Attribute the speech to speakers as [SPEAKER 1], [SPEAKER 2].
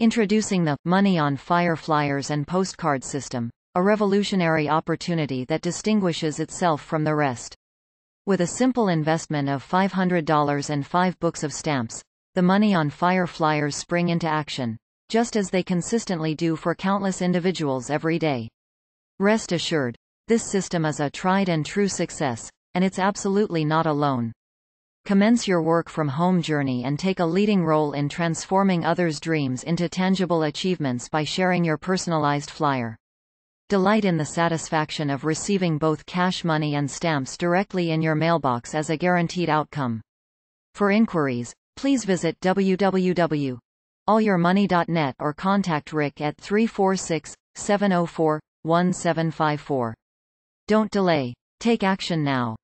[SPEAKER 1] Introducing the Money on Fire Flyers and Postcard System, a revolutionary opportunity that distinguishes itself from the rest. With a simple investment of $500 and five books of stamps, the Money on Fire Flyers spring into action, just as they consistently do for countless individuals every day. Rest assured, this system is a tried and true success, and it's absolutely not alone. Commence your work from home journey and take a leading role in transforming others' dreams into tangible achievements by sharing your personalized flyer. Delight in the satisfaction of receiving both cash money and stamps directly in your mailbox as a guaranteed outcome. For inquiries, please visit www.allyourmoney.net or contact Rick at 346 704 1754. Don't delay. Take action now.